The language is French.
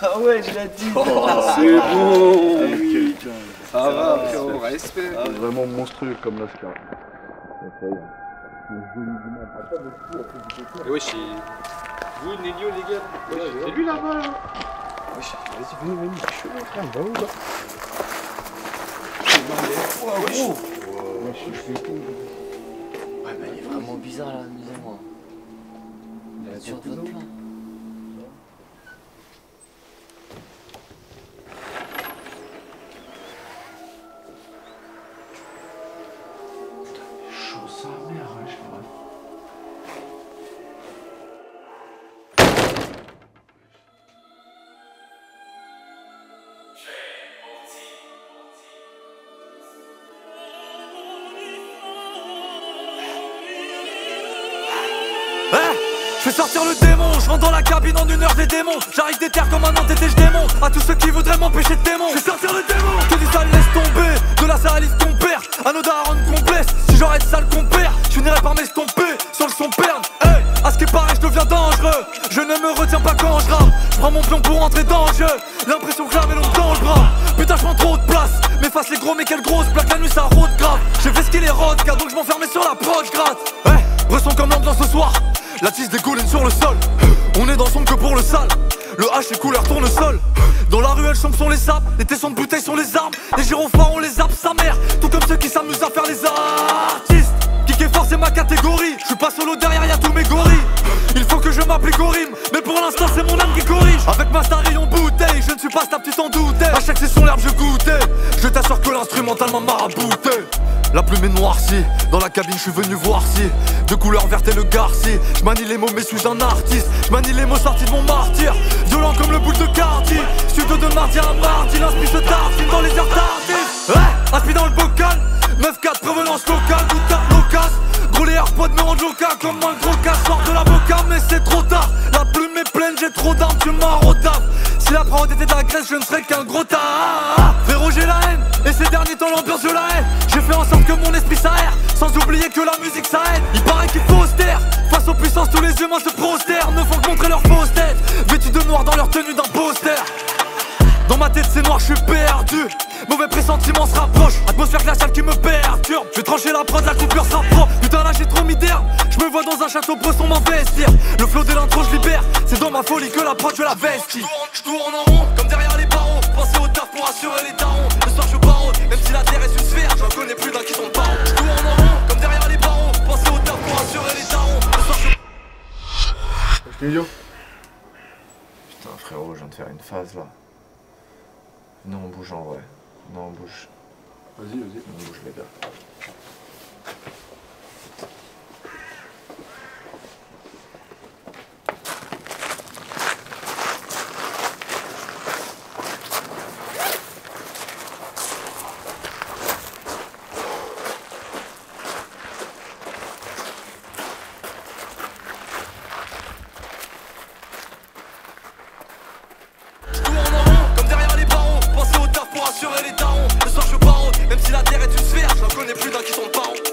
Ah ouais, je l'ai dit. Oh, c'est bon. Ah oui. Ça va, frérot, respect. Ah, Vraiment monstrueux comme Lascar. Et wesh, c'est- vous, Nelio, les gars. C'est lui là-bas, là. Wesh, vas-y, venez, venez, c'est chaud, frère, va où là Wesh, je fais tout. Ouais, bah il est vraiment bizarre la maison, moi. Sur votre plan. Sa mère, wesh, ouais. Eh je fais sortir le démon, je rentre dans la cabine en une heure des démons. J'arrive des terres comme un entêté, je démon À tous ceux qui voudraient m'empêcher de démon. Je fais sortir le démon. Que du sale laisse tomber. De la salive père. Un odeur à rendre complexe Si j'aurais de sale Je par m'estomper Sur le son perne Hey à ce qui paraît je deviens dangereux. Je ne me retiens pas quand je rappe prends mon plomb pour rentrer dans le jeu. L'impression que j'avais longtemps le bras Putain je prends trop de place. M'efface les gros mais quelle grosse plaque La nuit ça rôde grave. J'ai fait ce qu'il est rodka Donc je m'enfermais sur la proche gratte Hey ressens comme l'ambiance ce soir. La tisse dégouline sur le sol. On est dans son que pour le sale. Le H les couleurs tournent sol. Dans la ruelle chambre sont les sables. Les tessons de bouteilles sont les armes. Les gyrophares on les zappe sa mère. Tout comme ceux qui s'amusent à faire les fort c'est ma catégorie. Je suis pas solo derrière y'a tous mes gorilles. Il faut que je m'applique au rime Mais pour l'instant c'est mon âme qui corrige. Avec ma star rayon bouteille Je ne suis pas stable tu t'en doutais. À chaque session l'herbe je goûtais. Je t'assure que l'instrumental m'a marabouté. La plume est noircie, dans la cabine je suis venu voir si. De couleur verte et le garci. Je manie les mots mais suis un artiste. Je manie les mots sortis de mon martyr. Violent comme le boule de Cardi. Studio de mardi à mardi L'inspi se tartine dans les heures tardives. Ouais, inspi dans le bocal Si la prod était graisse je ne serais qu'un gros tas. Frérot j'ai la haine Et ces derniers temps l'ambiance je la hais. J'ai fait en sorte que mon esprit s'aère Sans oublier que la musique ça aide. Il paraît qu'il faut taire Face aux puissances tous les humains se prosternent. Ne font que montrer leur fausse tête Vêtus de noir dans leur tenue d'un poster. Dans ma tête c'est noir, je suis perdu Pressentiment se rapproche. Atmosphère glaciale qui me perturbe. Je vais trancher la prod, la coupure sera propre Putain là j'ai trop mis d'herbe. Je me vois dans un château bresson m'investir Le flow de l'intro je libère. C'est dans ma folie que la prod je la vestis. Je tourne en rond comme derrière les barreaux. Pensez au taf pour assurer les tarons Le soir je barreau Même si la terre est une sphère. J'en connais plus d'un qui sont parents Je tourne en rond comme derrière les barreaux. Pensez au taf pour assurer les tarons Le soir je. Putain, frérot, je viens de faire une phase là. Non, on bouge en vrai. Non, on bouge. Vas-y, vas-y. Bouge, les gars. rassurer les tarons. Le soir, je pars, même si la terre est une sphère, j'en connais plus d'un qui sont pas rond.